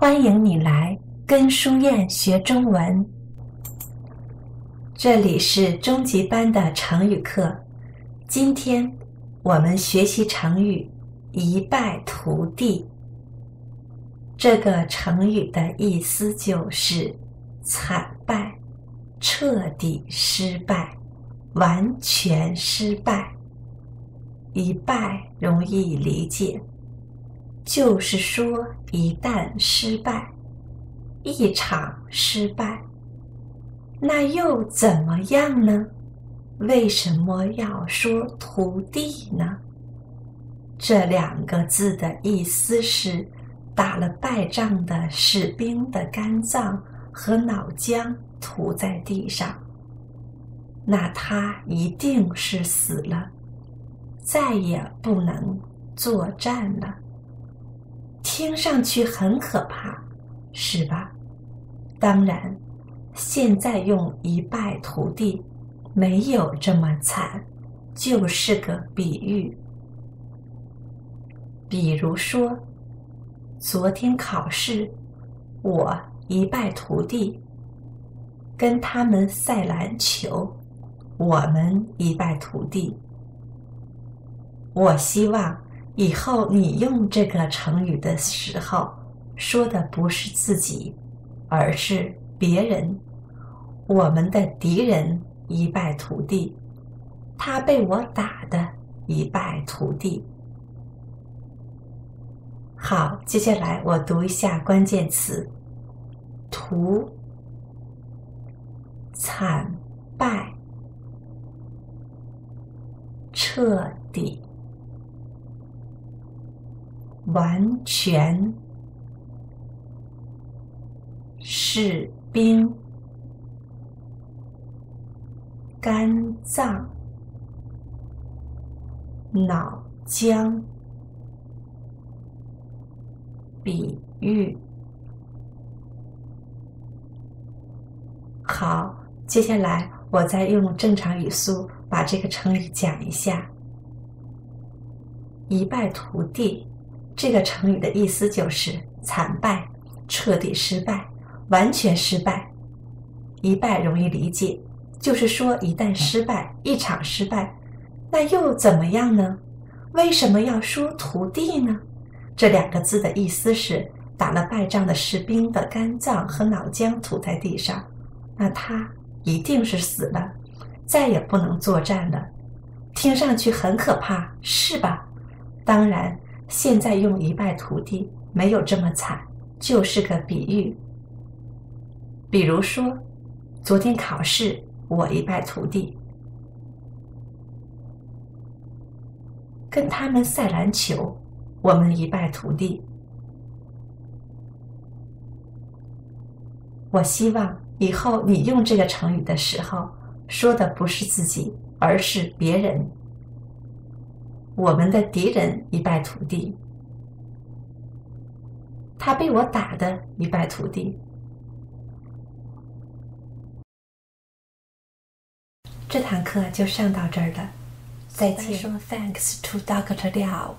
欢迎你来跟书燕学中文。这里是中级班的成语课，今天我们学习成语“一败涂地”。这个成语的意思就是惨败、彻底失败、完全失败。一败容易理解。就是说，一旦失败，一场失败，那又怎么样呢？为什么要说涂地呢？这两个字的意思是，打了败仗的士兵的肝脏和脑浆涂在地上，那他一定是死了，再也不能作战了。听上去很可怕，是吧？当然，现在用一败涂地，没有这么惨，就是个比喻。比如说，昨天考试，我一败涂地；跟他们赛篮球，我们一败涂地。我希望。以后你用这个成语的时候，说的不是自己，而是别人。我们的敌人一败涂地，他被我打的一败涂地。好，接下来我读一下关键词：涂、惨败、彻底。完全，士兵，肝脏，脑浆，比喻。好，接下来我再用正常语速把这个成语讲一下：一败涂地。这个成语的意思就是惨败、彻底失败、完全失败。一败容易理解，就是说一旦失败，一场失败，那又怎么样呢？为什么要说涂地呢？这两个字的意思是打了败仗的士兵的肝脏和脑浆涂在地上，那他一定是死了，再也不能作战了。听上去很可怕，是吧？当然。现在用一败涂地没有这么惨，就是个比喻。比如说，昨天考试我一败涂地，跟他们赛篮球，我们一败涂地。我希望以后你用这个成语的时候，说的不是自己，而是别人。我们的敌人一败涂地，他被我打的一败涂地。这堂课就上到这儿了，再见。说 Thanks to Doctor Liao。